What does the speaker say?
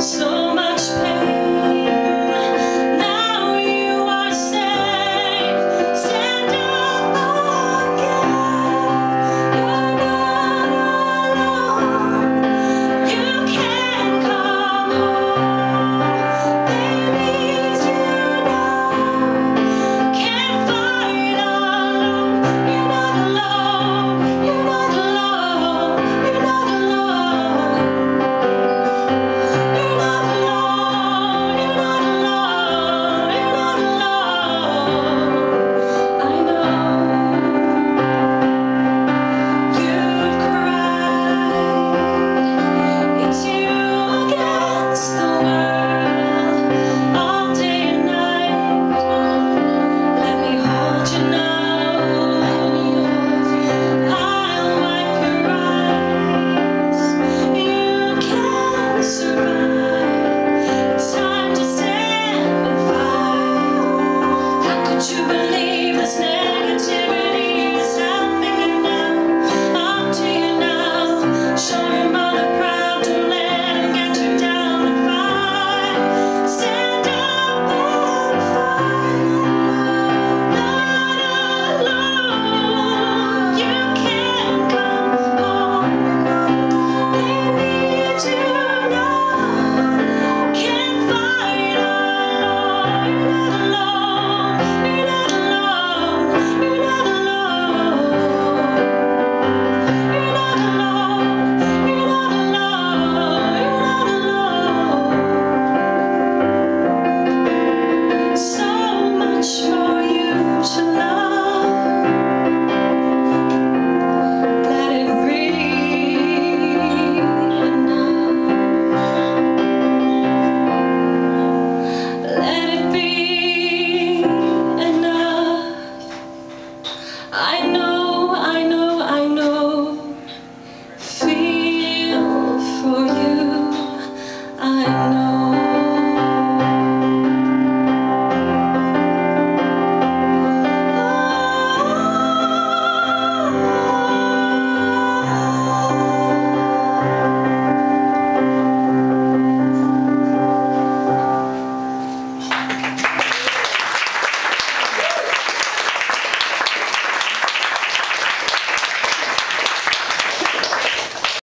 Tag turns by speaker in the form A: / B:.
A: So to a